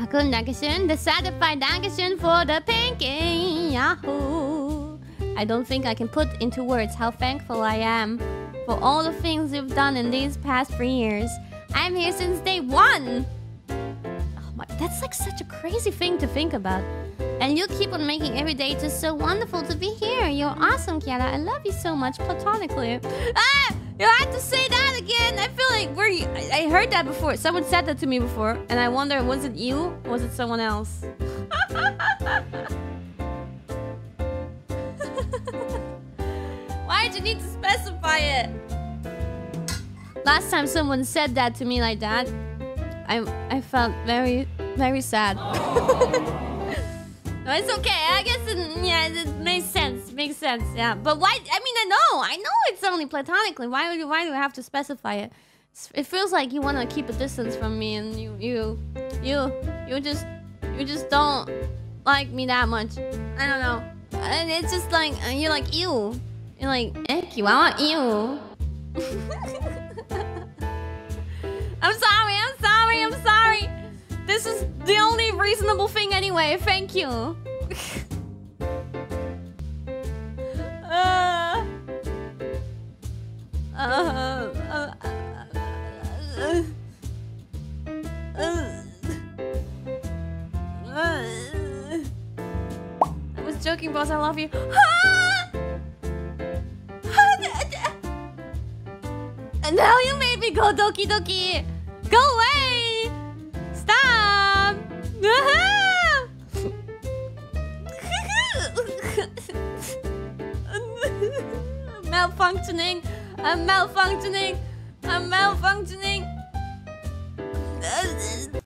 Hakun Dankeschön, the certified Dankeschön for the pinky. Yahoo! I don't think I can put into words how thankful I am for all the things you've done in these past three years. I'm here since day one! Oh my, that's like such a crazy thing to think about. And you keep on making every day just so wonderful to be here. You're awesome, Kiara. I love you so much platonically. Ah! You had to say that again. I feel like we're. I, I heard that before. Someone said that to me before, and I wonder, was it you? Was it someone else? Why did you need to specify it? Last time someone said that to me like that, I I felt very very sad. it's okay. I guess it, yeah, it makes sense. Makes sense. Yeah, but why? I mean, I know, I know it's only platonically. Why would you? Why do we have to specify it? It feels like you want to keep a distance from me, and you you you you just you just don't like me that much. I don't know. And it's just like you're like you. You're like, eh, I want you. I'm sorry, reasonable thing anyway. Thank you. uh, uh, uh, I was joking, boss. I love you. And now you made me go doki doki. Go away. Malfunctioning. I'm malfunctioning. I'm malfunctioning.